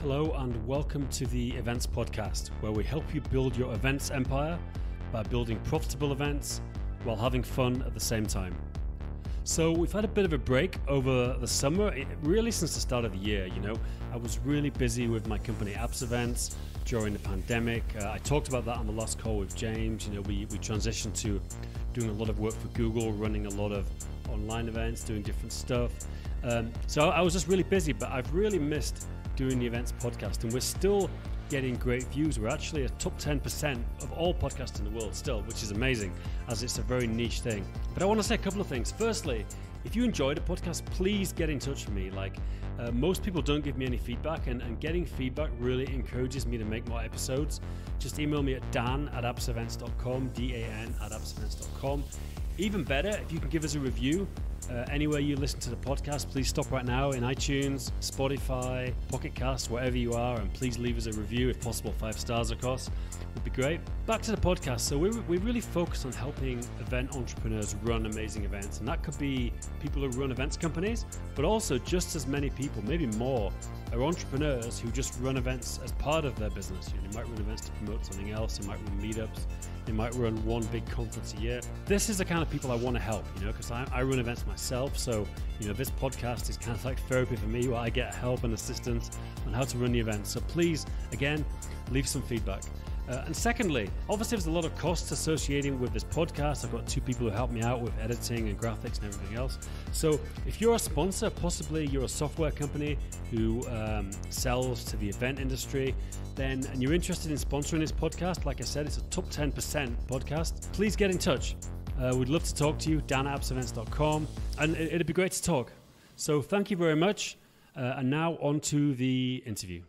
Hello, and welcome to the Events Podcast, where we help you build your events empire by building profitable events while having fun at the same time. So, we've had a bit of a break over the summer, really since the start of the year. You know, I was really busy with my company Apps Events during the pandemic. Uh, I talked about that on the last call with James. You know, we, we transitioned to doing a lot of work for Google, running a lot of online events, doing different stuff. Um, so, I was just really busy, but I've really missed doing the events podcast, and we're still getting great views. We're actually a top 10% of all podcasts in the world still, which is amazing as it's a very niche thing. But I want to say a couple of things. Firstly, if you enjoyed the podcast, please get in touch with me. Like, uh, most people don't give me any feedback, and, and, getting feedback really encourages me to make more episodes. Just email me at dan at appsevents.com, D A N at appsevents.com. Even better, if you can give us a review, uh, anywhere you listen to the podcast, please stop right now in iTunes, Spotify, Pocket Cast, wherever you are, and please leave us a review, if possible, five stars, of course. Would be great. Back to the podcast. So, we, we really focus on helping event entrepreneurs run amazing events. And that could be people who run events companies, but also just as many people, maybe more, are entrepreneurs who just run events as part of their business. You know, they might run events to promote something else, they might run meetups, they might run one big conference a year. This is the kind of people I want to help, you know, because I, I, run events myself. So, you know, this podcast is kind of like therapy for me where I get help and assistance on how to run the event. So please, again, leave some feedback. Uh, and secondly, obviously, there's a lot of costs associated with this podcast. I've got two people who help me out with editing and graphics and everything else. So, if you're a sponsor, possibly you're a software company who um, sells to the event industry, then and you're interested in sponsoring this podcast, like I said, it's a top 10% podcast. Please get in touch. Uh, we'd love to talk to you, dan at and it, it'd be great to talk. So, thank you very much. Uh, and now on to the interview.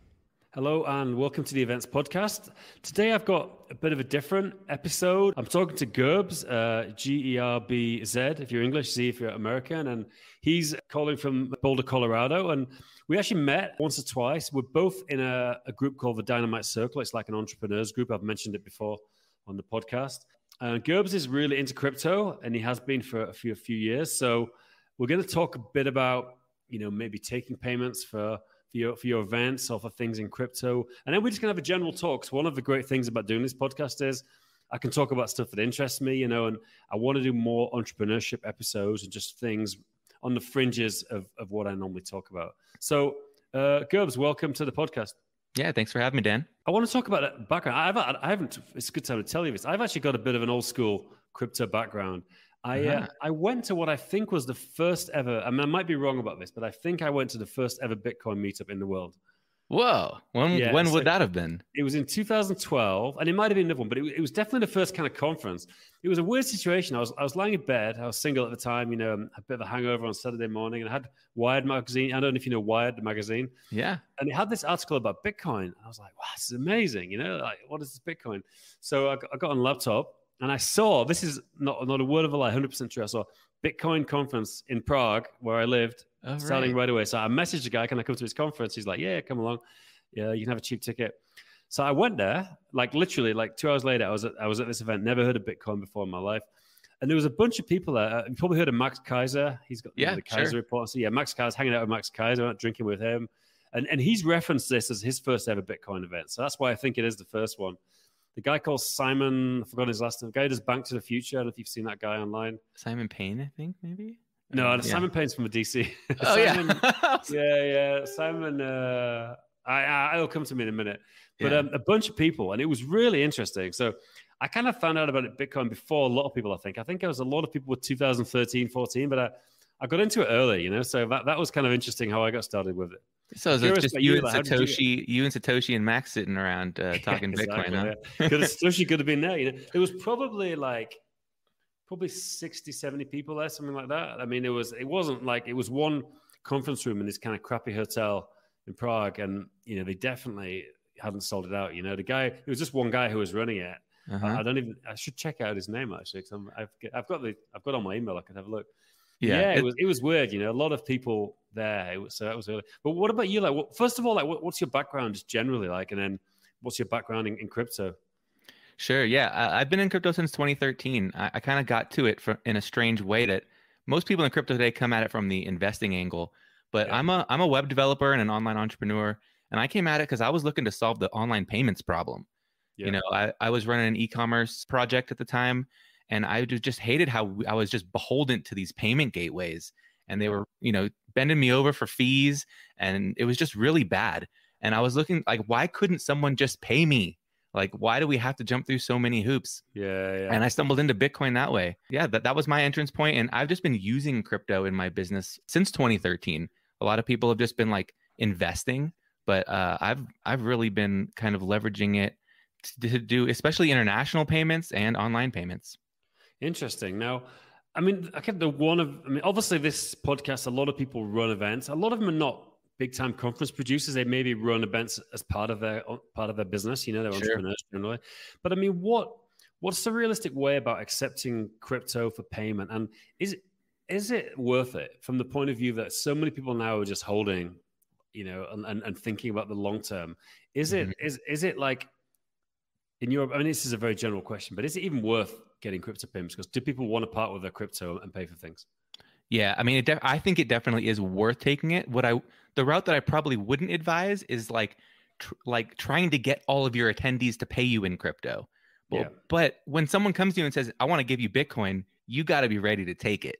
Hello and welcome to the Events Podcast. Today I've got a bit of a different episode. I'm talking to Gerbz, uh, G E R B Z if you're English, Z if you're American, and he's calling from Boulder, Colorado. And we actually met once or twice. We're both in a, a group called the Dynamite Circle. It's like an entrepreneurs group. I've mentioned it before on the podcast. And Gerbz is really into crypto, and he has been for a few a few years. So we're going to talk a bit about you know maybe taking payments for for your for your events or for things in crypto. And then we're just gonna have a general talk. So one of the great things about doing this podcast is I can talk about stuff that interests me, you know, and I want to do more entrepreneurship episodes and just things on the fringes of, of what I normally talk about. So, uh, Gerbz, welcome to the podcast. Yeah, thanks for having me, Dan. I want to talk about background. I've, I haven't. It's a good time to tell you this. I've actually got a bit of an old school crypto background. I uh-huh. uh, I went to what I think was the first ever. I mean, I might be wrong about this, but I think I went to the first ever Bitcoin meetup in the world. Whoa! When yeah, when so would that have been? It was in 2012, and it might have been another one, but it, it, was definitely the first kind of conference. It was a weird situation. I was I was lying in bed. I was single at the time. You know, a bit of a hangover on Saturday morning, and I had Wired magazine. I don't know if you know Wired the magazine. Yeah. And it had this article about Bitcoin. I was like, wow, this is amazing. You know, like what is this Bitcoin? So I, I got on laptop and I saw this is not not a word of a lie, hundred percent true. I saw Bitcoin conference in Prague where I lived, oh, starting right. right away. So I messaged the guy, "Can I come to his conference?" He's like, "Yeah, come along. Yeah, you can have a cheap ticket." So I went there, like literally, like two hours later, I was at, I was at this event. Never heard of Bitcoin before in my life, and there was a bunch of people there. Uh, you probably heard of Max Keiser. He's got yeah, the Keiser sure. report. So yeah, Max Keiser hanging out with Max Keiser, went drinking with him, and and he's referenced this as his first ever Bitcoin event. So that's why I think it is the first one the guy called Simon, I forgot his last name. The guy does Bank to the Future. I don't know if you've seen that guy online. Simon Payne, I think, maybe. No, yeah. Simon Payne's from the DC. Oh Simon, yeah, yeah, yeah. Simon, uh, I, I, will come to me in a minute. But yeah. um, a bunch of people, and it was really interesting. So I kind of found out about it, Bitcoin before a lot of people. I think. I think there was a lot of people with 2013, 14, but I, I got into it early, you know. So that that was kind of interesting how I got started with it. So it's just you, and Satoshi, you, you, and Satoshi and Max sitting around uh, talking yeah, exactly, Bitcoin, huh? Yeah. Could Satoshi could have been there. You know, it was probably like probably 60, 70 people there, something like that. I mean, it was it wasn't like it was one conference room in this kind of crappy hotel in Prague, and you know they definitely hadn't sold it out. You know, the guy it was just one guy who was running it. Uh-huh. I, I, don't even. I should check out his name actually. Cause i have I've got the I've got on my email. I could have a look. Yeah, yeah it, it, was it was weird. You know, a lot of people there. Was, so that was really. But what about you? Like, what, first of all, like, what, what's your background just generally like, and then what's your background in, in crypto? Sure. Yeah, I, have been in crypto since 2013. I, I kind of got to it for, in a strange way that most people in crypto today come at it from the investing angle. But yeah. I'm a I'm a web developer and an online entrepreneur, And I came at it because I was looking to solve the online payments problem. Yeah. You know, I, I was running an e-commerce project at the time and I just hated how I was just beholden to these payment gateways and they were, you know, bending me over for fees and it was just really bad. And I was looking like, why couldn't someone just pay me? Like, why do we have to jump through so many hoops? Yeah, yeah. And I stumbled into Bitcoin that way. Yeah, that, that was my entrance point. And I've just been using crypto in my business since 2013. A lot of people have just been like investing, but uh, I've I've really been kind of leveraging it to, to do, especially international payments and online payments. Interesting. Now, I mean, I kept the one of, I mean, obviously, this podcast, a lot of people run events. A lot of them are not big time conference producers. They maybe run events as part of their part of their business. You know, they're sure. entrepreneurs generally. But I mean, what what's the realistic way about accepting crypto for payment? And is is it worth it from the point of view that so many people now are just holding, you know, and, and, and thinking about the long term? Is it mm-hmm. is is it like in Europe? I mean, this is a very general question, but is it even worth getting crypto pimps? Because do people want to part with their crypto and pay for things? Yeah, I mean, def- I think it definitely is worth taking it. What I the route that I probably wouldn't advise is like tr- like trying to get all of your attendees to pay you in crypto. Well, yeah. But when someone comes to you and says, "I want to give you Bitcoin," you got to be ready to take it.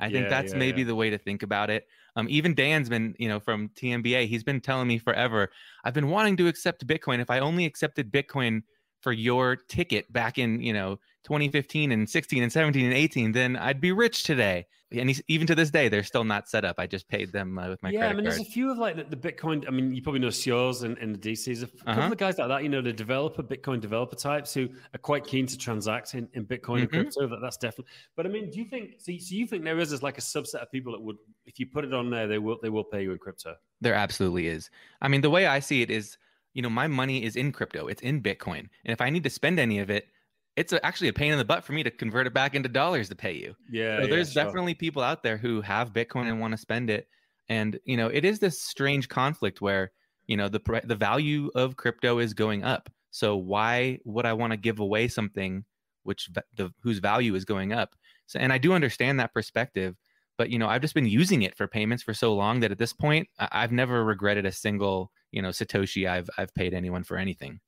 I yeah, think that's yeah, maybe the way to think about it. Um, even Dan's been, you know, from TMBA, he's been telling me forever, I've been wanting to accept Bitcoin. If I only accepted Bitcoin for your ticket back in, you know, 2015 and 16 and 17 and 18, then I'd be rich today. And even to this day, they're still not set up. I just paid them uh, with my yeah. I mean, card. there's a few of like the, the Bitcoin. I mean, you probably know Seals and, and the DCs. A couple uh-huh. of guys like that, you know, the developer, Bitcoin developer types who are quite keen to transact in, in Bitcoin mm-hmm. and crypto. That that's definitely. But I mean, do you think? So, so you think there is, is like a subset of people that would, if you put it on there, they will they will pay you in crypto? There absolutely is. I mean, the way I see it is, you know, my money is in crypto. It's in Bitcoin, and if I need to spend any of it it's actually a pain in the butt for me to convert it back into dollars to pay you. Yeah. So there's yeah, definitely sure. people out there who have Bitcoin and want to spend it. And, you know, it is this strange conflict where, you know, the, the value of crypto is going up. So why would I want to give away something which the, whose value is going up? So, and I do understand that perspective, but, you know, I've just been using it for payments for so long that at this point, I've never regretted a single, you know, Satoshi I've, I've paid anyone for anything.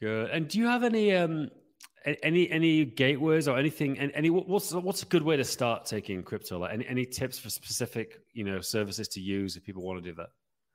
Good. And do you have any, um, any any gateways or anything and any what's what's a good way to start taking crypto? Like any, any tips for specific you know services to use if people want to do that?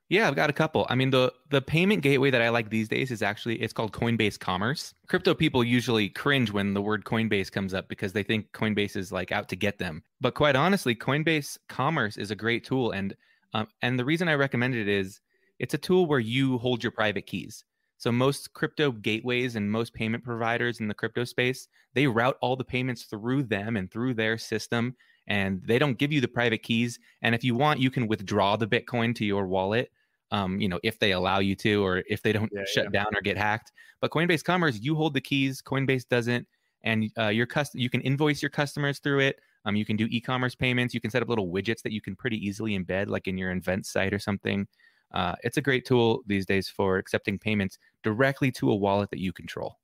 Yeah i've got a couple. I mean the the payment gateway that i like these days is actually it's called coinbase commerce. Crypto people usually cringe when the word coinbase comes up because they think coinbase is like out to get them. But quite honestly coinbase commerce is a great tool and um, and the reason i recommend it is it's a tool where you hold your private keys. So most crypto gateways and most payment providers in the crypto space, they route all the payments through them and through their system and they don't give you the private keys. And if you want you can withdraw the bitcoin to your wallet um, you know if they allow you to or if they don't yeah, shut yeah. down or get hacked. But coinbase commerce you hold the keys coinbase doesn't. And uh, your cust- you can invoice your customers through it. Um, you can do e-commerce payments. You can set up little widgets that you can pretty easily embed like in your event site or something uh, it's a great tool these days for accepting payments directly to a wallet that you control.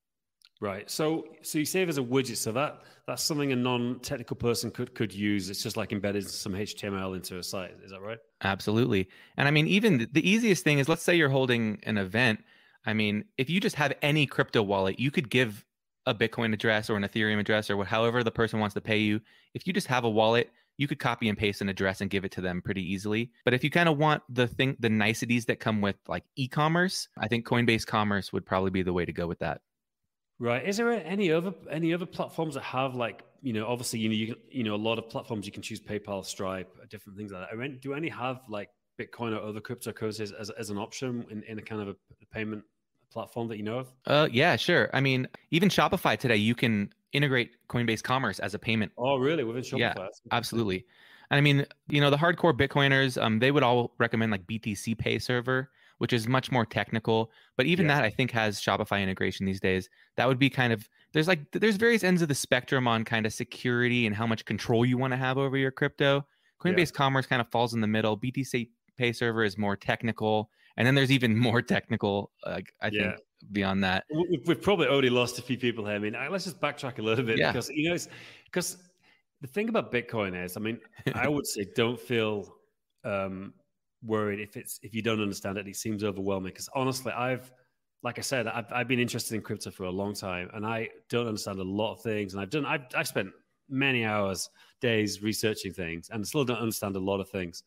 Right. So so you save as a widget. So that that's something a non-technical person could could use. It's just like embedded some HTML into a site. Is that right? Absolutely. And I mean, even the easiest thing is let's say you're holding an event. I mean, if you just have any crypto wallet, you could give a Bitcoin address or an Ethereum address or however the person wants to pay you. If you just have a wallet, you could copy and paste an address and give it to them pretty easily. But if you kind of want the thing, the niceties that come with like e-commerce, I think Coinbase Commerce would probably be the way to go with that. Right. Is there any other any other platforms that have like you know obviously you know you you know a lot of platforms you can choose PayPal, Stripe, different things like that. Do any have like Bitcoin or other cryptocurrencies as, as an option in, in a kind of a payment platform that you know of? Uh, yeah, sure. I mean, even Shopify today, you can integrate Coinbase Commerce as a payment. Oh, really? Within Shopify? Yeah, absolutely. And I mean, you know, the hardcore Bitcoiners, um, they would all recommend like BTC Pay Server, which is much more technical. But even yeah. that, I think, has Shopify integration these days. That would be kind of there's like there's various ends of the spectrum on kind of security and how much control you want to have over your crypto. Coinbase yeah. Commerce kind of falls in the middle. BTC Pay Server is more technical, and then there's even more technical. Uh, I yeah. think beyond that. We've probably already lost a few people here. I mean, let's just backtrack a little bit yeah. because you know, because the thing about Bitcoin is, I mean, I would say don't feel um, worried if it's if you don't understand it, it seems overwhelming. Because honestly, I've like I said, I've, I've been interested in crypto for a long time, and I don't understand a lot of things. And I've done I've, I've spent many hours, days researching things, and still don't understand a lot of things.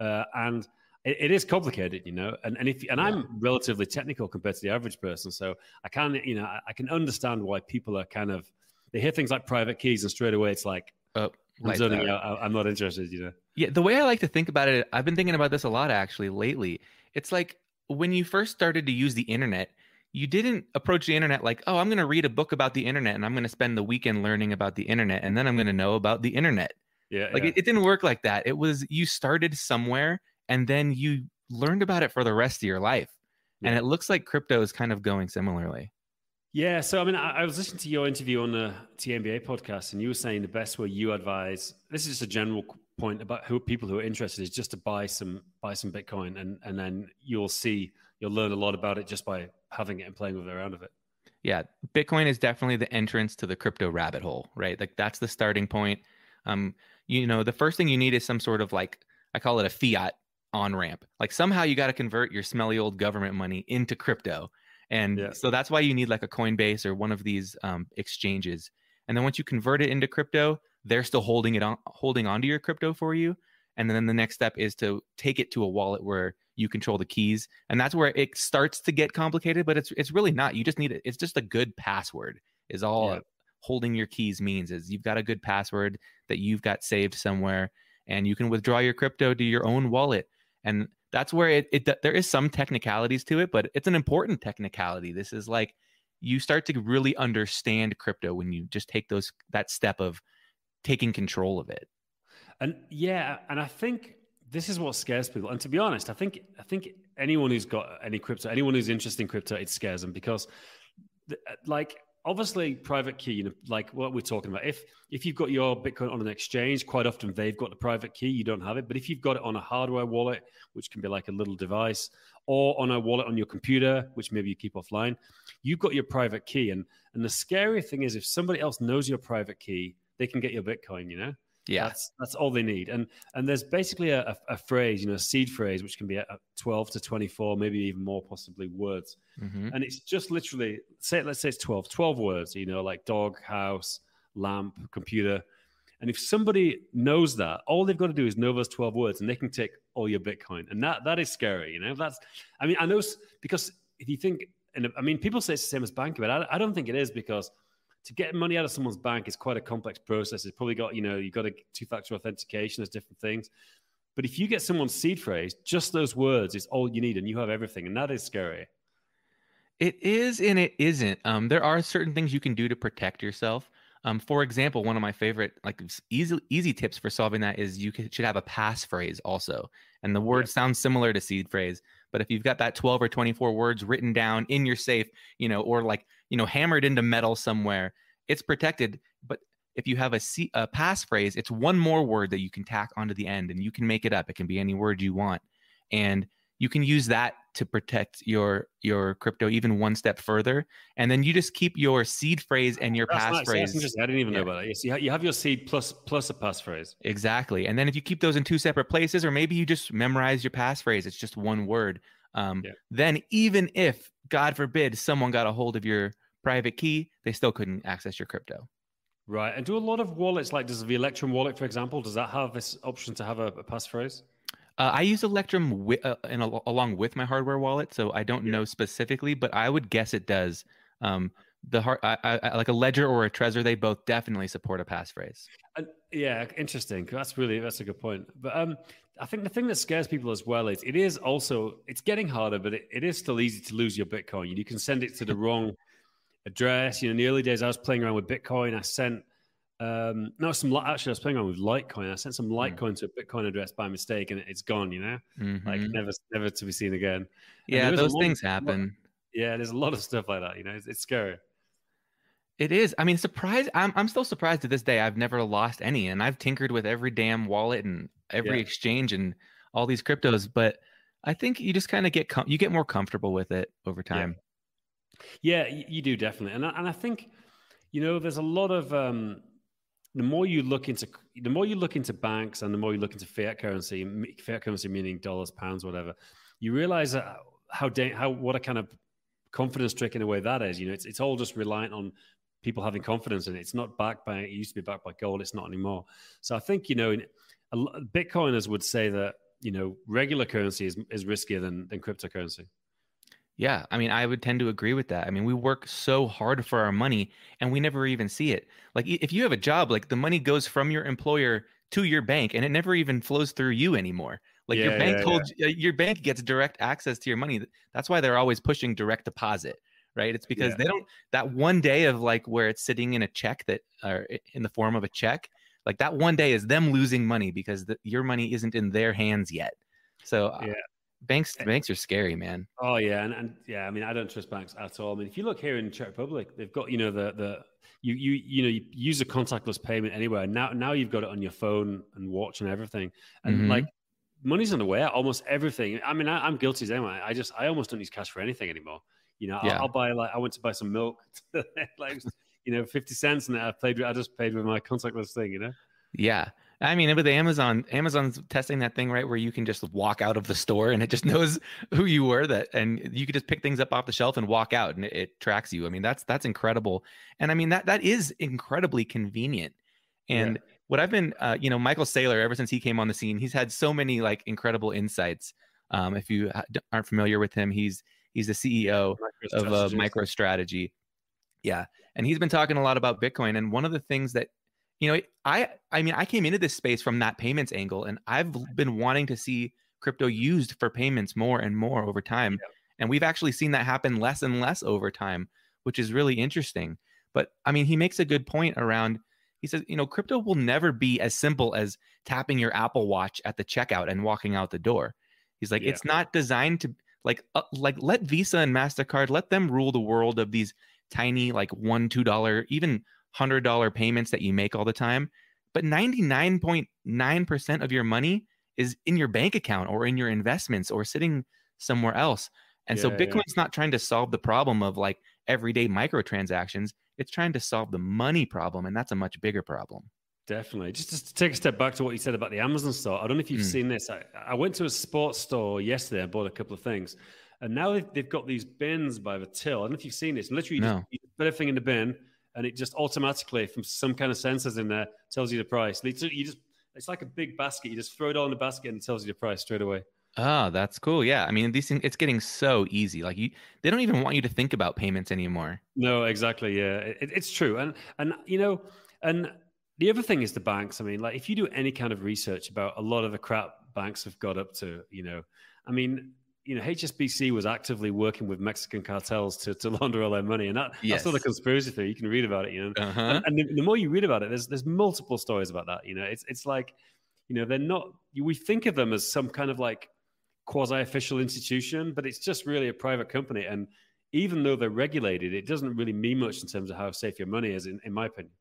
Uh, and it, it is complicated, you know. And and if and yeah. I'm relatively technical compared to the average person, so I can you know I, I, can understand why people are kind of they hear things like private keys, and straight away it's like. Oh, I'm zoning out. I'm not interested, you know. Yeah, the way I like to think about it, I've been thinking about this a lot actually lately. It's like when you first started to use the internet, you didn't approach the internet like, oh, I'm going to read a book about the internet and I'm going to spend the weekend learning about the internet and then I'm going to know about the internet. Yeah. Like yeah. It, it didn't work like that. It was you started somewhere and then you learned about it for the rest of your life. Yeah. And it looks like crypto is kind of going similarly. Yeah. So, I mean, I, I, was listening to your interview on the TMBA podcast, and you were saying the best way you advise this is just a general point about who people who are interested is just to buy some buy some Bitcoin, and and then you'll see you'll learn a lot about it just by having it and playing with around of it. Yeah, Bitcoin is definitely the entrance to the crypto rabbit hole, right? Like that's the starting point. Um, you know, the first thing you need is some sort of like I call it a fiat on ramp. Like somehow you got to convert your smelly old government money into crypto. And yeah. so that's why you need like a Coinbase or one of these um, exchanges. And then once you convert it into crypto, they're still holding it on, holding onto your crypto for you. And then the next step is to take it to a wallet where you control the keys, and that's where it starts to get complicated. But it's it's really not. You just need it. It's just a good password. Is all yeah. holding your keys means is you've got a good password that you've got saved somewhere, and you can withdraw your crypto to your own wallet. And that's where it, it there is some technicalities to it, but it's an important technicality. This is like you start to really understand crypto when you just take those that step of taking control of it. And yeah, and I think this is what scares people. And to be honest, I think I think anyone who's got any crypto, anyone who's interested in crypto, it scares them because, like, obviously, private key, you know, like what we're talking about. If if you've got your Bitcoin on an exchange, quite often they've got the private key, you don't have it. But if you've got it on a hardware wallet, which can be like a little device, or on a wallet on your computer, which maybe you keep offline, you've got your private key. And and the scary thing is, if somebody else knows your private key, they can get your Bitcoin. You know. Yeah, that's that's all they need. And and there's basically a, a, a phrase, you know, a seed phrase, which can be a, 12 to 24, maybe even more possibly words. Mm-hmm. And it's just literally say let's say it's 12, 12 words, you know, like dog, house, lamp, computer. And if somebody knows that, all they've got to do is know those 12 words and they can take all your Bitcoin. And that that is scary, you know. That's I mean, I know because if you think and I mean people say it's the same as banking, but I, I don't think it is because to get money out of someone's bank is quite a complex process. It's probably got, you know, you've got a two factor authentication, there's different things. But if you get someone's seed phrase, just those words is all you need and you have everything. And that is scary. It is and it isn't. Um, there are certain things you can do to protect yourself. Um, for example, one of my favorite like easy easy tips for solving that is you should have a passphrase also, and the word yeah. sounds similar to seed phrase. But if you've got that 12 or 24 words written down in your safe, you know, or like, you know, hammered into metal somewhere, it's protected. But if you have a, C, a passphrase, it's one more word that you can tack onto the end and you can make it up. It can be any word you want. And you can use that to protect your your crypto even one step further and then you just keep your seed phrase and your That's passphrase nice. i didn't even yeah. know about that yes you have your seed plus plus a passphrase exactly and then if you keep those in two separate places or maybe you just memorize your passphrase it's just one word um, yeah. then even if god forbid someone got a hold of your private key they still couldn't access your crypto right and do a lot of wallets like does the electrum wallet for example does that have this option to have a, a passphrase uh, I use Electrum wi- uh, in a, along with my hardware wallet, so I don't yeah. know specifically, but I would guess it does. Um, the hard, I, I, like a Ledger or a Trezor, they both definitely support a passphrase. Yeah, interesting. That's really that's a good point. But um, I think the thing that scares people as well is it is also it's getting harder, but it, it is still easy to lose your Bitcoin. You can send it to the wrong address. You know, in the early days, I was playing around with Bitcoin. I sent um, no, some actually I was playing around with Litecoin. I sent some hmm. Litecoin mm. to a Bitcoin address by mistake, and it's gone. You know, mm-hmm. like never, never to be seen again. Yeah, those things of, happen. Yeah, there's a lot of stuff like that. You know, it's, it's scary. It is. I mean, surprise. I'm I'm still surprised to this day. I've never lost any, and I've tinkered with every damn wallet and every yeah. exchange and all these cryptos. But I think you just kind of get com- you get more comfortable with it over time. Yeah, yeah you, do definitely, and I, and I think you know there's a lot of um, the more you look into the more you look into banks and the more you look into fiat currency, fiat currency meaning dollars, pounds, whatever, you realize how how what a kind of confidence trick in a way that is. You know, it's it's all just reliant on people having confidence in it. It's not backed by it used to be backed by gold. It's not anymore. So I think you know, Bitcoiners would say that you know regular currency is is riskier than than cryptocurrency. Yeah, I mean, I would tend to agree with that. I mean, we work so hard for our money and we never even see it. Like, if you have a job, like the money goes from your employer to your bank and it never even flows through you anymore. Like yeah, your bank yeah, holds yeah. Uh, your bank gets direct access to your money. That's why they're always pushing direct deposit, right? It's because they don't that one day of like where it's sitting in a check that or in the form of a check, like that one day is them losing money because the, your money isn't in their hands yet. So uh. Banks, eh banks are scary, man. Oh yeah, and, and yeah, I mean, I don't trust banks at all. I mean, if you look here in Czech Republic, they've got you know the the you you you know you use a contactless payment anywhere. Now now you've got it on your phone and watch and everything, and mm-hmm. like money's on the way. Almost everything. I mean, I, am guilty as anyone. I just I almost don't use cash for anything anymore. You know, yeah. I'll, I'll, buy like I went to buy some milk, like you know, fifty cents, and I paid. I just paid with my contactless thing. You know. Yeah. I mean, with the Amazon, Amazon's testing that thing right where you can just walk out of the store and it just knows who you were that, and you could just pick things up off the shelf and walk out and it, it tracks you. I mean, that's that's incredible, and I mean that that is incredibly convenient. And yeah. what I've been, uh, you know, Michael Saylor, ever since he came on the scene, he's had so many like incredible insights. Um, if you aren't familiar with him, he's he's the CEO of uh, MicroStrategy. Yeah, and he's been talking a lot about Bitcoin. And one of the things that you know, I I mean, I came into this space from that payments angle, and I've been wanting to see crypto used for payments more and more over time. Yeah. And we've actually seen that happen less and less over time, which is really interesting. But I mean, he makes a good point around. He says, you know, crypto will never be as simple as tapping your Apple Watch at the checkout and walking out the door. He's like, yeah. it's not designed to like uh, like let Visa and Mastercard let them rule the world of these tiny like one two dollar even $100 payments that you make all the time, but 99.9% of your money is in your bank account or in your investments or sitting somewhere else. And yeah, so Bitcoin's yeah. not trying to solve the problem of like everyday microtransactions. It's trying to solve the money problem. And that's a much bigger problem. Definitely. Just, just to take a step back to what you said about the Amazon store. I don't know if you've mm. seen this. I, I went to a sports store yesterday and bought a couple of things. And now they've, they've got these bins by the till. I don't know if you've seen this. Literally, no. you put everything in the bin and it just automatically from some kind of sensors in there tells you the price. You just it's like a big basket. You just throw it all in the basket and it tells you the price straight away. Oh, that's cool. Yeah. I mean, these things it's getting so easy. Like you they don't even want you to think about payments anymore. No, exactly. Yeah. It, it's true. And and you know, and the other thing is the banks. I mean, like if you do any kind of research about a lot of the crap banks have got up to, you know, I mean, you know, HSBC was actively working with Mexican cartels to, to launder all their money, and that, yes. that's not a conspiracy theory. You can read about it, you know. Uh-huh. And, and the, the, more you read about it, there's there's multiple stories about that. You know, it's it's like, you know, they're not. We think of them as some kind of like quasi-official institution, but it's just really a private company. And even though they're regulated, it doesn't really mean much in terms of how safe your money is, in, in my opinion.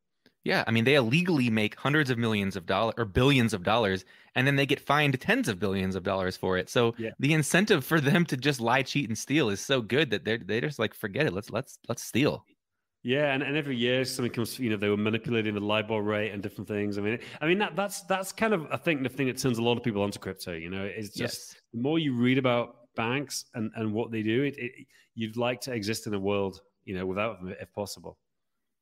Yeah, I mean they illegally make hundreds of millions of dollars or billions of dollars, and then they get fined tens of billions of dollars for it. So yeah. the incentive for them to just lie, cheat, and steal is so good that they're they just like forget it. Let's let's let's steal. Yeah, and, and every year something comes. You know, they were manipulating the LIBOR rate and different things. I mean, I mean that that's that's kind of I think the thing that turns a lot of people onto crypto. You know, is just yes. the more you read about banks and and what they do, it, it you'd like to exist in a world you know without them if possible.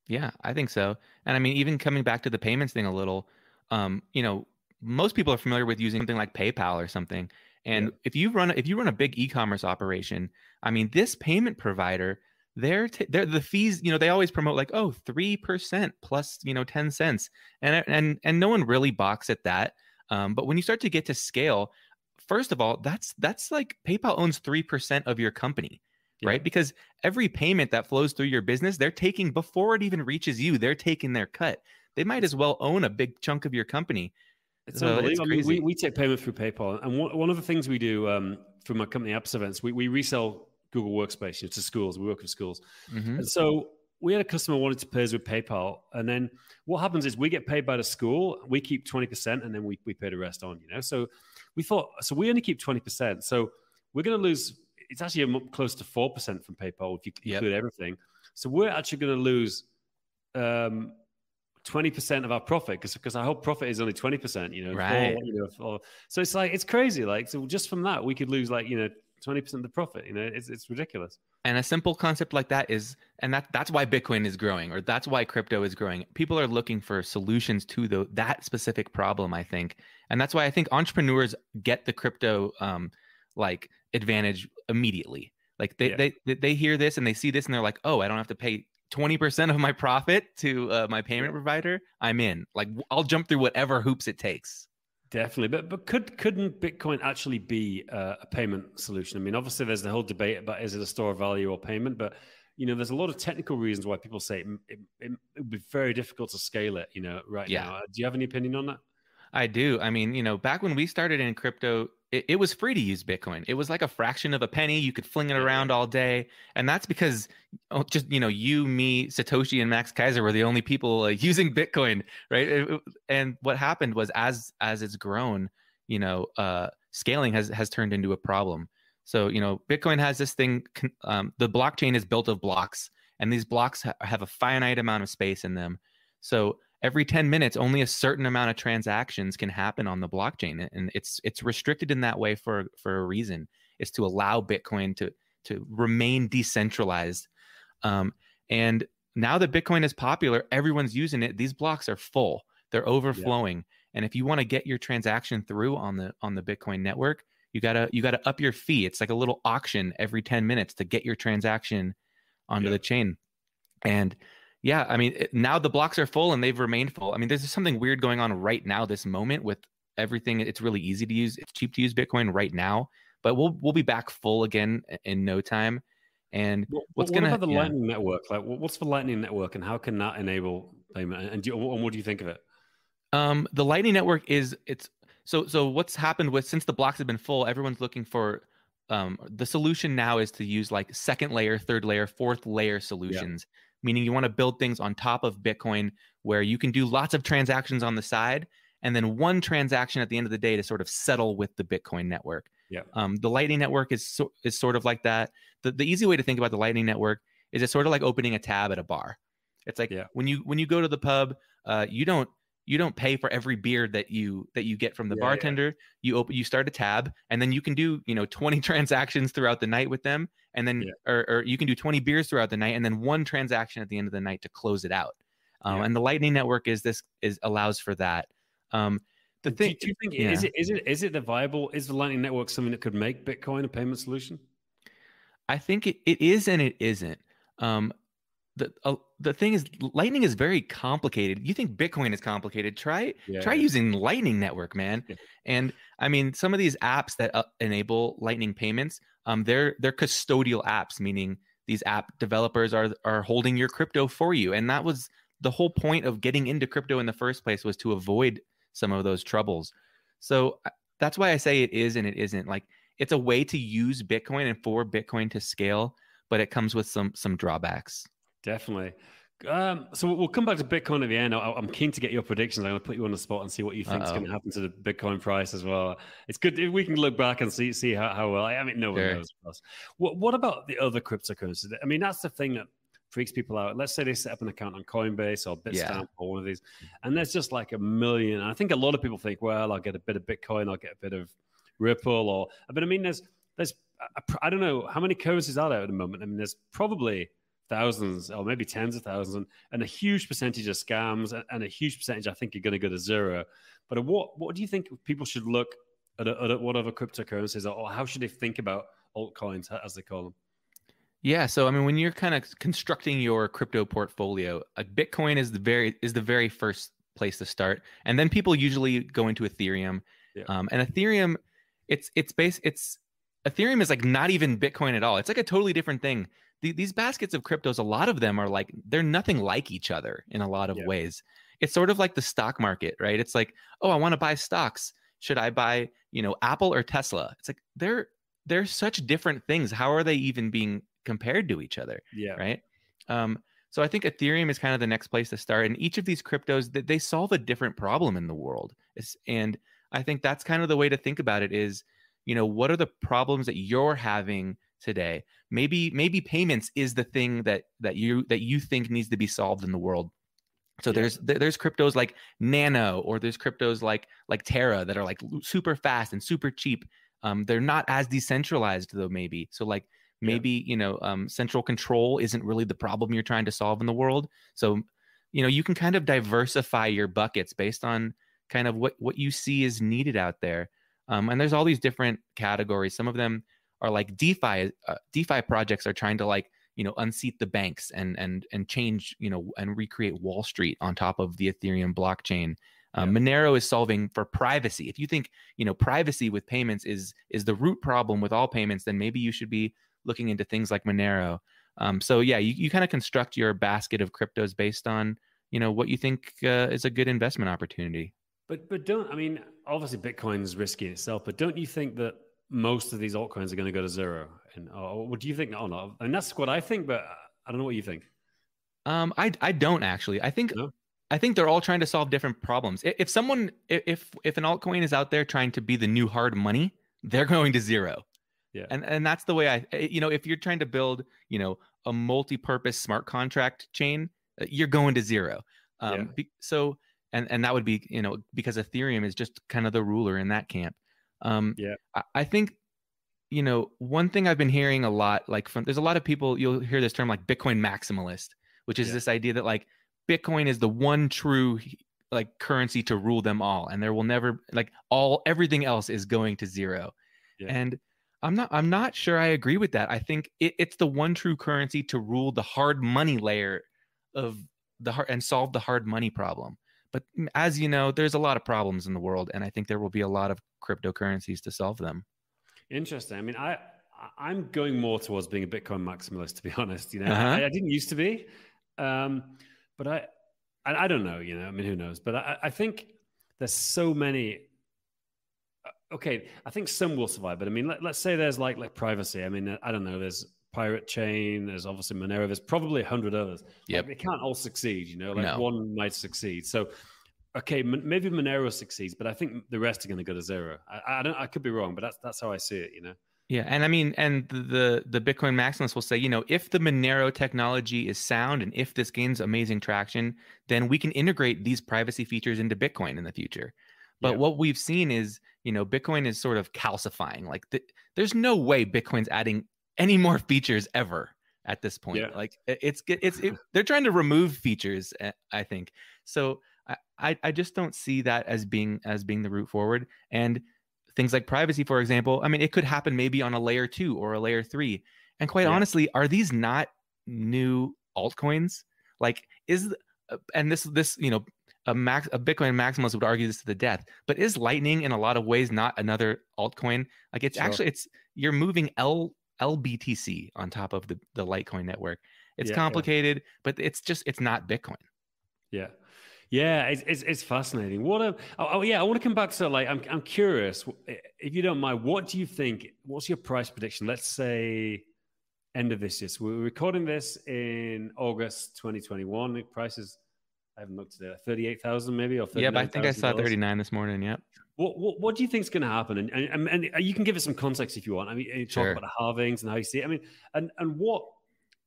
Yeah, I think so. And I mean, even coming back to the payments thing a little, um, you know, most people are familiar with using something like PayPal or something. And yeah. if you run if you run a big e-commerce operation, I mean, this payment provider, they're t- they're the fees. You know, they always promote like, oh, three percent plus, you know, ten cents, and and and no one really balks at that. Um, but when you start to get to scale, first of all, that's that's like PayPal owns three percent of your company yeah. right? Because every payment that flows through your business, they're taking before it even reaches you, they're taking their cut. They might as well own a big chunk of your company. It's so unbelievable. It's I mean, we, we take payment through PayPal. And one, one of the things we do um, through my company Apps Events, we, we resell Google Workspace you know, to schools. We work with schools. Mm-hmm. And so we had a customer wanted to pay us with PayPal. And then what happens is we get paid by the school, we keep 20%, and then we, we pay the rest on, you know? So we thought, so we only keep 20%. So we're going to lose it's actually close to four percent from PayPal if you yep. include everything. So we're actually going to lose um, 20% of our profit because because our whole profit is only 20%, you know, right. You know, so it's like, it's crazy. Like, so just from that, we could lose like, you know, 20% of the profit, you know, it's, it's ridiculous. And a simple concept like that is, and that that's why Bitcoin is growing or that's why crypto is growing. People are looking for solutions to the, that specific problem, I think. And that's why I think entrepreneurs get the crypto, um, like advantage immediately. Like they, yeah. they, they hear this and they see this and they're like, oh, I don't have to pay 20% of my profit to uh, my payment provider, I'm in. Like I'll jump through whatever hoops it takes. Definitely, but but could couldn't Bitcoin actually be uh, a payment solution? I mean, obviously, there's the whole debate about is it a store of value or payment, but you know, there's a lot of technical reasons why people say it, it, it would be very difficult to scale it. You know, right yeah. now, do you have any opinion on that? I do. I mean, you know, back when we started in crypto, it, it, was free to use Bitcoin. It was like a fraction of a penny. You could fling it around all day, and that's because oh, just you know, you, me, Satoshi, and Max Keiser were the only people uh, using Bitcoin, right? It, and what happened was, as as it's grown, you know, uh, scaling has has turned into a problem. So you know, Bitcoin has this thing. Um, the blockchain is built of blocks, and these blocks ha- have a finite amount of space in them. So every 10 minutes only a certain amount of transactions can happen on the blockchain and it's it's restricted in that way for for a reason is to allow bitcoin to to remain decentralized. Um, and now that bitcoin is popular everyone's using it. These blocks are full. They're overflowing. Yeah. and if you want to get your transaction through on the on the bitcoin network you gotta you gotta up your fee. It's like a little auction every 10 minutes to get your transaction onto yeah. the chain. And yeah, I mean, it, now the blocks are full and they've remained full. I mean, there's something weird going on right now, this moment with everything. It's really easy to use. It's cheap to use Bitcoin right now, but we'll we'll be back full again in no time. And what, what's what gonna about the yeah. Lightning Network? Like, what's the Lightning Network, and how can that enable payment? And, do you, and what do you think of it? Um, the Lightning Network is it's so so. What's happened with since the blocks have been full, everyone's looking for um the solution now is to use like second layer, third layer, fourth layer solutions. Yeah meaning you want to build things on top of Bitcoin where you can do lots of transactions on the side and then one transaction at the end of the day to sort of settle with the Bitcoin network. Yeah. Um, the Lightning Network is so, is sort of like that. The, the easy way to think about the Lightning Network is it's sort of like opening a tab at a bar. It's like yeah. when you when you go to the pub, uh, you don't you don't pay for every beer that you that you get from the yeah, bartender. Yeah. You open you start a tab and then you can do, you know, 20 transactions throughout the night with them and then yeah. or, or you can do 20 beers throughout the night and then one transaction at the end of the night to close it out. Um, and the Lightning Network is this is allows for that. Um, the do, thing do you think is it is it is it the viable is the Lightning Network something that could make Bitcoin a payment solution? I think it, it is and it isn't. Um, the uh, the thing is lightning is very complicated. You think bitcoin is complicated? Try yeah, try using lightning network man. Yeah. and i mean some of these apps that uh, enable lightning payments um they're they're custodial apps meaning these app developers are are holding your crypto for you. And that was the whole point of getting into crypto in the first place was to avoid some of those troubles. So uh, that's why i say it is and it isn't. Like it's a way to use bitcoin and for bitcoin to scale but it comes with some some drawbacks Definitely. Um, so we'll come back to Bitcoin at the end. I, am keen to get your predictions. I'm going to put you on the spot and see what you think is going to happen to the Bitcoin price as well. It's good if we can look back and see see how, how well. I mean, no one sure. knows. What what about the other cryptocurrencies? I mean, that's the thing that freaks people out. Let's say they set up an account on Coinbase or Bitstamp yeah. or one of these, and there's just like a million. I think a lot of people think, well, I'll get a bit of Bitcoin, I'll get a bit of Ripple, or but I mean, there's there's I don't know how many currencies are there at the moment. I mean, there's probably thousands or maybe tens of thousands and a huge percentage of scams and a huge percentage I think are going to go to zero. But what what do you think people should look at, at what other cryptocurrencies or how should they think about altcoins as they call them? Yeah, so I mean, when you're kind of constructing your crypto portfolio, a Bitcoin is the very is the very first place to start, and then people usually go into Ethereum, yeah. um, and Ethereum, it's it's base it's Ethereum is like not even Bitcoin at all. It's like a totally different thing the, these baskets of cryptos, a lot of them are like they're nothing like each other in a lot of yeah. ways. It's sort of like the stock market, right? It's like, oh, I want to buy stocks. Should I buy, you know, Apple or Tesla? It's like they're they're such different things. How are they even being compared to each other? Yeah. Right. Um, so I think Ethereum is kind of the next place to start. And each of these cryptos, that they solve a different problem in the world. It's, and I think that's kind of the way to think about it is, you know, what are the problems that you're having today maybe maybe payments is the thing that that you that you think needs to be solved in the world So Yeah. there's there's cryptos like Nano or there's cryptos like like Terra that are like super fast and super cheap. Um, they're not as decentralized though, maybe. So like Yeah. maybe you know um, central control isn't really the problem you're trying to solve in the world. So you know you can kind of diversify your buckets based on kind of what what you see is needed out there. Um, and there's all these different categories. Some of them are like DeFi. Uh, DeFi projects are trying to like you know unseat the banks and and and change you know and recreate Wall Street on top of the Ethereum blockchain. Um, Monero is solving for privacy. If you think you know privacy with payments is is the root problem with all payments, then maybe you should be looking into things like Monero. Um, so yeah, you, you kind of construct your basket of cryptos based on you know what you think uh, is a good investment opportunity. But but don't I mean obviously Bitcoin's risky in itself, but don't you think that most of these altcoins are going to go to zero? And or what do you think? Oh no, and that's what I think, but I don't know what you think. Um, I I don't actually. I think No? I think they're all trying to solve different problems. If someone if if an altcoin is out there trying to be the new hard money, they're going to zero. Yeah. And and that's the way I you know if you're trying to build you know a multi-purpose smart contract chain, uh, you're going to zero. Um, Yeah. so and and that would be you know because Ethereum is just kind of the ruler in that camp. Um, Yeah. I, I think you know one thing I've been hearing a lot like from there's a lot of people you'll hear this term like Bitcoin maximalist, which is Yeah. this idea that like Bitcoin is the one true like currency to rule them all, and there will never like all everything else is going to zero. Yeah. And I'm not I'm not sure I agree with that. I think it, it's the one true currency to rule the hard money layer of the hard and solve the hard money problem. But mm, as you know, there's a lot of problems in the world, and I think there will be a lot of cryptocurrencies to solve them. Interesting. I mean, I I'm going more towards being a Bitcoin maximalist, to be honest. You know, Uh-huh. I, I didn't used to be, um, but I, I I don't know. You know, I mean, who knows? But I, I think there's so many. uh, Okay, I think some will survive, but I mean, let, let's say there's like like privacy. I mean, I don't know. There's Pirate Chain. There's obviously Monero. There's probably a hundred others. Yeah, Like, they can't all succeed. You know, like No. one might succeed. So okay, m- maybe Monero succeeds, but I think the rest are going to go to zero. I, I don't. I could be wrong, but that's that's how I see it. You know. Yeah, and I mean, and the the Bitcoin maximalists will say, you know, if the Monero technology is sound and if this gains amazing traction, then we can integrate these privacy features into Bitcoin in the future. But Yeah. what we've seen is, you know, Bitcoin is sort of calcifying. Like, th- there's no way Bitcoin's adding any more features ever at this point. Yeah. Like, it's it's it, they're trying to remove features. uh, I think so. I, I I just don't see that as being as being the route forward. And things like privacy, for example, I mean, it could happen maybe on a layer two or a layer three. And quite Yeah. honestly, are these not new altcoins? Like, is uh, and this this you know a max a Bitcoin maximalist would argue this to the death, but is Lightning in a lot of ways not another altcoin? Like, it's Sure. actually it's you're moving L LBTC on top of the the Litecoin network. It's Yeah, yeah. complicated, but it's just it's not Bitcoin. Yeah. Yeah, it's, it's, it's fascinating. What a oh, oh, yeah, I want to come back to like I'm I'm curious if you don't mind. What do you think? What's your price prediction? Let's say end of this year. So we're recording this in August 2021. The prices I haven't looked at it. Thirty eight thousand maybe or Yeah, but I think I saw 39 this morning. Yep. What, what what do you think is going to happen? And, and and you can give us some context if you want. I mean, you talk Sure. about the halvings and how you see it. I mean, and and what?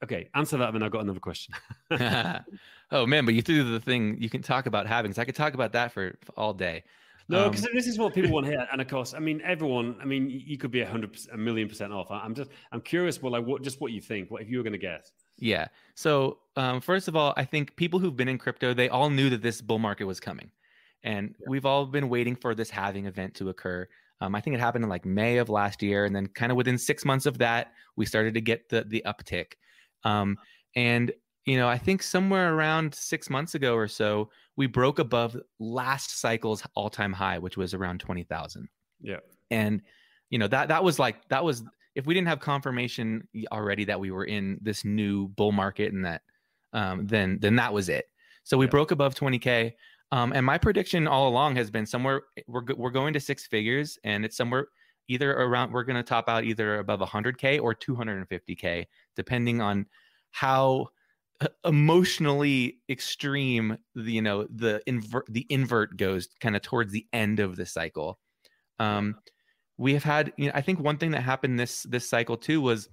Okay, answer that, and then I've got another question. oh man, but you threw the thing. You can talk about halvings. I could talk about that for, for all day. No, Um, because this is what people want to hear, and of course, I mean, everyone. I mean, you could be a hundred, a million percent off. I- I'm just, I'm curious. Well, like, what, just what you think. What if you were going to guess? Yeah. So um, first of all, I think people who've been in crypto, they all knew that this bull market was coming, and we've all been waiting for this halving event to occur. Um, I think it happened in like May of last year, and then kind of within six months of that, we started to get the the uptick. Um, and you know, I think somewhere around six months ago or so, we broke above last cycle's all time high, which was around twenty thousand. Yeah, and you know that that was like that was if we didn't have confirmation already that we were in this new bull market and that um, then then that was it so we Yeah. broke above 20k um, and my prediction all along has been somewhere we're, we're going to six figures and it's somewhere either around we're going to top out either above 100k or 250k depending on how uh, emotionally extreme the you know the invert the invert goes kind of towards the end of the cycle. Um we have had you know i think one thing that happened this this cycle too was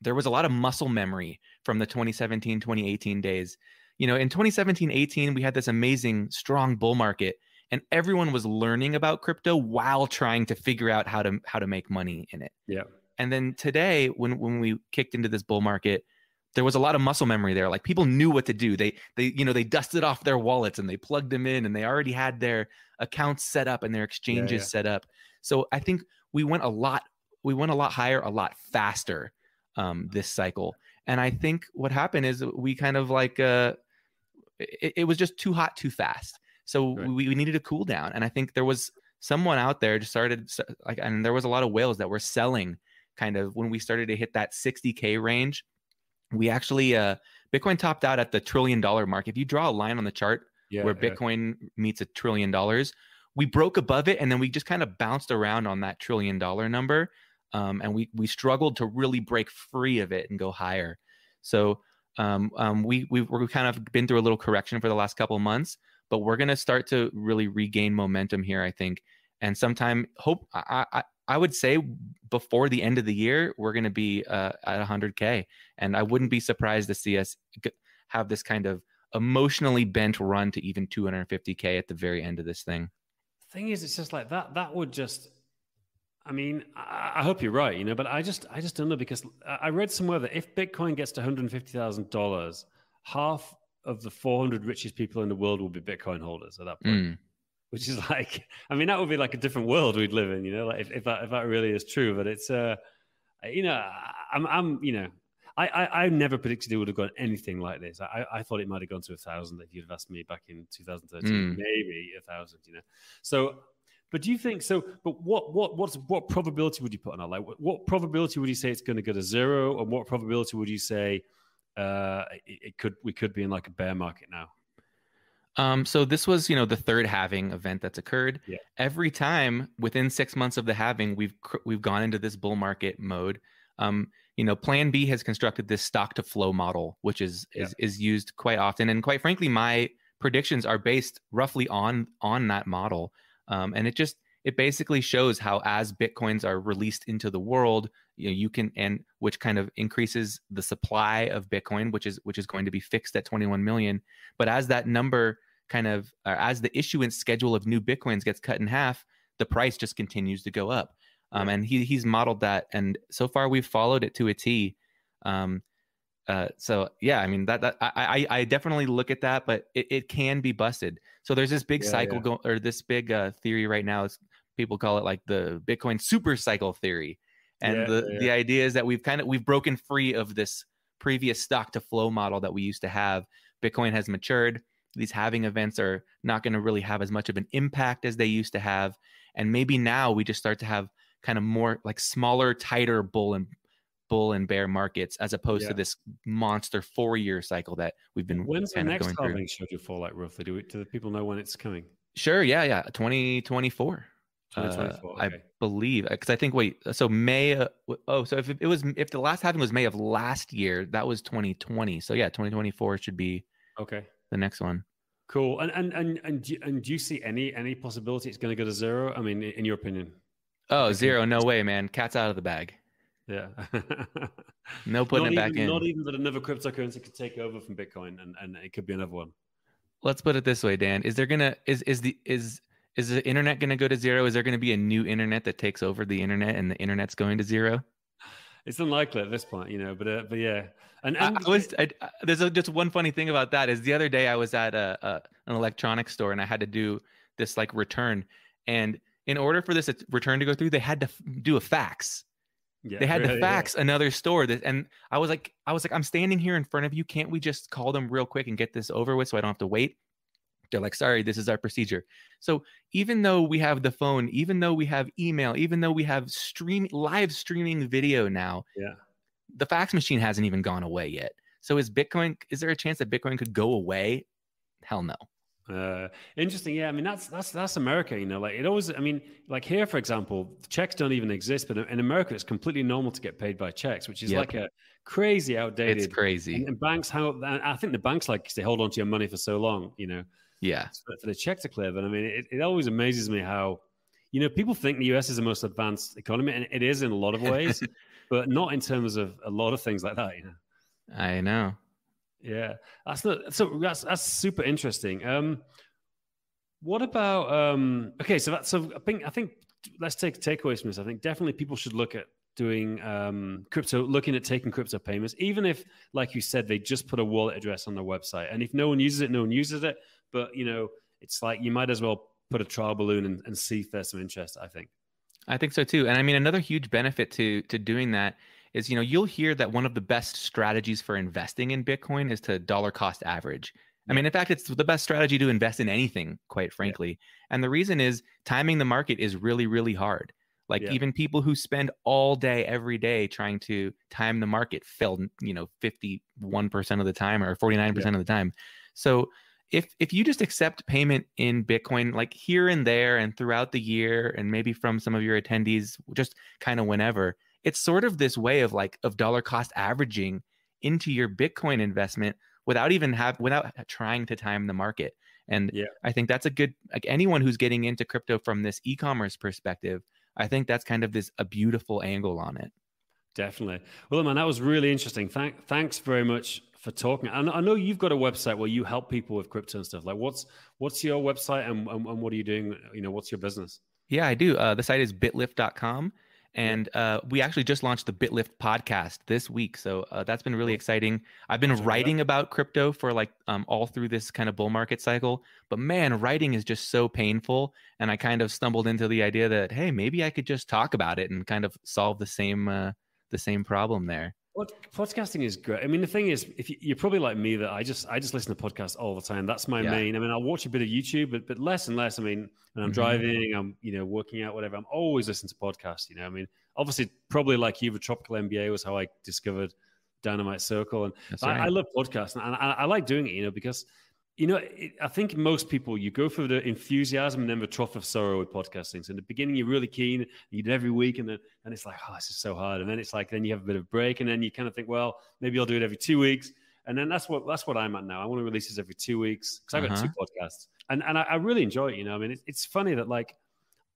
there was a lot of muscle memory from the 2017 2018 days you know, in 2017, 18, we had this amazing, strong bull market, and everyone was learning about crypto while trying to figure out how to how to make money in it. Yeah. And then today, when when we kicked into this bull market, there was a lot of muscle memory there. Like people knew what to do. They they you know they dusted off their wallets and they plugged them in, and they already had their accounts set up and their exchanges yeah, yeah. set up. So I think we went a lot we went a lot higher, a lot faster um, this cycle. And I think what happened is we kind of like uh, it, it was just too hot too fast. So right. we, we needed a cool down. And I think there was someone out there just started like, and there was a lot of whales that were selling kind of when we started to hit that 60K range. We actually, uh, Bitcoin topped out at the trillion dollar mark. If you draw a line on the chart yeah, where yeah. Bitcoin meets a trillion dollars, we broke above it and then we just kind of bounced around on that trillion dollar number. Um, and we we struggled to really break free of it and go higher. So um, um, we we've, we've kind of been through a little correction for the last couple months, but we're going to start to really regain momentum here, I think. And sometime hope I, I I would say before the end of the year we're going to be uh, at 100k, and I wouldn't be surprised to see us have this kind of emotionally bent run to even 250k at the very end of this thing. The thing is, it's just like that. That would just I mean, I, I, hope you're right, you know, but I just, I just don't know because I read somewhere that if Bitcoin gets to $150,000, half of the 400 richest people in the world will be Bitcoin holders at that point. Mm. Which is like, I mean, that would be like a different world we'd live in, you know, like if, if that if that really is true. But it's, uh, you know, I'm, I'm, you know, I, I, I never predicted it would have gone anything like this. I, I thought it might have gone to a thousand if you'd have asked me back in 2013, mm. maybe a thousand, you know. So but do you think so? But what what what's what probability would you put on that? Like, what, what probability would you say it's going to go to zero, and what probability would you say uh, it, it, could we could be in like a bear market now? Um, so this was, you know, the third halving event that's occurred. Yeah. Every time within six months of the halving, we've we've gone into this bull market mode. Um, you know, Plan B has constructed this stock to flow model, which is yeah. is is used quite often, and quite frankly, my predictions are based roughly on on that model. Um, and it just it basically shows how as bitcoins are released into the world, you know, you can and which kind of increases the supply of Bitcoin, which is which is going to be fixed at 21 million. But as that number kind of as the issuance schedule of new bitcoins gets cut in half, the price just continues to go up. Um, and he he's modeled that, and so far we've followed it to a T. Um, uh, so yeah, I mean that that I I, I definitely look at that, but it, it can be busted. So there's this big yeah, cycle yeah. or this big uh, theory right now. Is people call it like the Bitcoin super cycle theory, and yeah, the the idea is that we've kind of we've broken free of this previous stock to flow model that we used to have. Bitcoin has matured. These halving events are not going to really have as much of an impact as they used to have, and maybe now we just start to have kind of more like smaller, tighter bull and bull and bear markets as opposed yeah. to this monster four year cycle that we've been when's the next halving scheduled for like roughly? Do, we, do the people know when it's coming? Sure yeah yeah 2024 uh, I believe because I think wait so May uh, oh so if it, it was if the last halving was May of last year that was 2020 so yeah 2024 should be okay. the next one. Cool. And and and and do, and do you see any any possibility it's going to go to zero? I mean in your opinion. Oh zero. No way man. Cat's out of the bag yeah. no putting not it back even, in. Not even that another cryptocurrency could take over from Bitcoin and, and it could be another one. Let's put it this way, Dan. Is there gonna is is the is is the internet gonna go to zero? Is there gonna be a new internet that takes over the internet and the internet's going to zero? It's unlikely at this point, you know, but uh, but yeah. And, and I, I was I, there's a, just one funny thing about that is the other day I was at a, a an electronics store and I had to do this like return and in order for this return to go through, they had to f- do a fax. Yeah, they had to fax yeah. another store that, and I was like, I was like, I'm standing here in front of you. Can't we just call them real quick and get this over with so I don't have to wait? They're like, sorry, this is our procedure. So even though we have the phone, even though we have email, even though we have stream live streaming video now, yeah, the fax machine hasn't even gone away yet. So is Bitcoin? Is there a chance that Bitcoin could go away? Hell no. Uh, interesting. Yeah, I mean that's that's that's America. You know, like it always. I mean, like here, for example, checks don't even exist, but in America, it's completely normal to get paid by checks, which is yep. like a crazy outdated. It's crazy. And, and banks, how I think the banks like they hold on to your money for so long. You know. Yeah. For, for the check to clear, but I mean, it, it always amazes me how, you know, people think the U.S. is the most advanced economy, and it is in a lot of ways, but not in terms of a lot of things like that. You know. I know. Yeah, that's not so. That's that's super interesting. Um, what about um? Okay, so that's so. I think I think let's take takeaways from this. I think definitely people should look at doing um, crypto, looking at taking crypto payments, even if, like you said, they just put a wallet address on their website, and if no one uses it, no one uses it. But you know, it's like you might as well put a trial balloon and, and see if there's some interest. I think. I think so too, and I mean another huge benefit to to doing that is you know you'll hear that one of the best strategies for investing in Bitcoin is to dollar cost average. I mean, in fact, it's the best strategy to invest in anything, quite frankly. Yeah. And the reason is timing the market is really, really hard. Like yeah. even people who spend all day every day trying to time the market fail, you know, 51% of the time or 49% yeah. of the time. So if if you just accept payment in Bitcoin like here and there and throughout the year and maybe from some of your attendees just kind of whenever, it's sort of this way of like of dollar cost averaging into your Bitcoin investment without even have without trying to time the market. And yeah. I think that's a good like anyone who's getting into crypto from this e-commerce perspective, I think that's kind of this a beautiful angle on it. Definitely. Well, man, that was really interesting. Thank, thanks very much for talking. And I know you've got a website where you help people with crypto and stuff. Like, what's what's your website and, and, and what are you doing? You know, what's your business? Yeah, I do. Uh, the site is bitlift.com. And uh, we actually just launched the BitLift podcast this week. So uh, that's been really exciting. I've been writing about crypto for like um, all through this kind of bull market cycle. But man, writing is just so painful. And I kind of stumbled into the idea that, hey, maybe I could just talk about it and kind of solve the same uh, the same problem there. Podcasting is great. I mean, the thing is, if you, are probably like me, that I just I just listen to podcasts all the time. That's my yeah. main. I mean, I'll watch a bit of YouTube, but but less and less. I mean, when I'm mm-hmm. driving, I'm you know working out, whatever. I'm always listening to podcasts. You know, I mean, obviously, probably like you, the Tropical MBA was how I discovered Dynamite Circle, and right. I, I, love podcasts, and I, I like doing it. You know, because you know, it, I think most people you go through the enthusiasm and then the trough of sorrow with podcasting. So in the beginning, you're really keen, you do it every week, and then and it's like, oh, this is so hard. And then it's like, then you have a bit of break, and then you kind of think, well, maybe I'll do it every two weeks. And then that's what that's what I'm at now. I want to release this every two weeks because I've got uh-huh. two podcasts, and and I, I, really enjoy it. You know, I mean, it, it's funny that like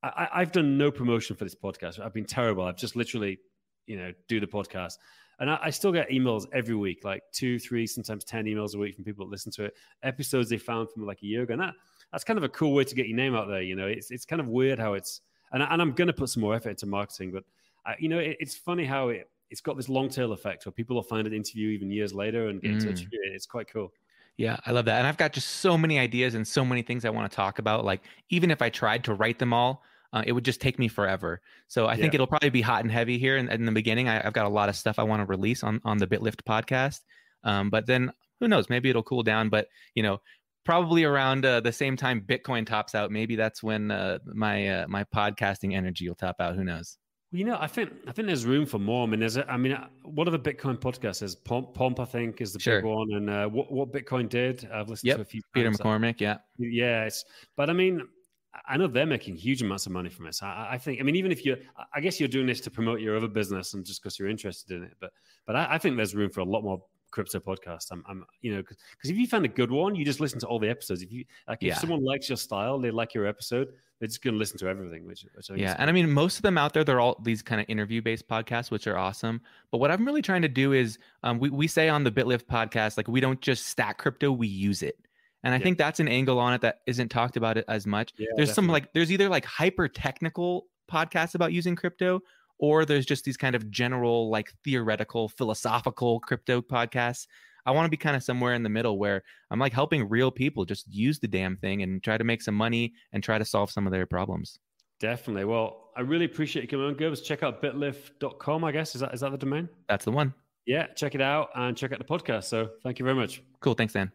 I, I've done no promotion for this podcast. I've been terrible. I've just literally, you know, do the podcast. And I, I, still get emails every week, like two, three, sometimes 10 emails a week from people that listen to it, episodes they found from like a year ago. And that, that's kind of a cool way to get your name out there. You know, it's, it's kind of weird how it's, and, I, and I'm going to put some more effort into marketing, but, uh, you know, it, it's funny how it, it's got this long tail effect where people will find an interview even years later and get mm. in touch mm. with you. It's quite cool. Yeah, I love that. And I've got just so many ideas and so many things I want to talk about. Like, even if I tried to write them all, uh, it would just take me forever. So I yeah. think it'll probably be hot and heavy here in, in the beginning. I, have got a lot of stuff I want to release on on the BitLift podcast, um, but then who knows? Maybe it'll cool down. But you know, probably around uh, the same time Bitcoin tops out, maybe that's when uh, my uh, my podcasting energy will top out. Who knows? Well, you know, I think I think there's room for more. I mean, there's a, I mean, one of the Bitcoin podcasts? is Pomp, Pomp I think, is the sure. big one, and uh, what what Bitcoin did. I've listened yep. to a few. Peter McCormack, yeah, yeah. It's, but I mean, I know they're making huge amounts of money from this. I, I, think, I mean, even if you, I guess you're doing this to promote your other business and just because you're interested in it. But, but I, I, think there's room for a lot more crypto podcasts. I'm, I'm you know, because if you find a good one, you just listen to all the episodes. If you, like, if yeah. someone likes your style, they like your episode, they're just going to listen to everything. Which, which yeah, and I mean, most of them out there, they're all these kind of interview based podcasts, which are awesome. But what I'm really trying to do is, um, we we say on the BitLift podcast, like we don't just stack crypto, we use it. And I yeah. think that's an angle on it that isn't talked about it as much. Yeah, there's definitely. some like there's either like hyper technical podcasts about using crypto, or there's just these kind of general like theoretical philosophical crypto podcasts. I want to be kind of somewhere in the middle where I'm like helping real people just use the damn thing and try to make some money and try to solve some of their problems. Definitely. Well, I really appreciate you coming on, Gerbz. Check out bitlift.com, I guess. Is that is that the domain? That's the one. Yeah, check it out and check out the podcast. So thank you very much. Cool. Thanks, Dan.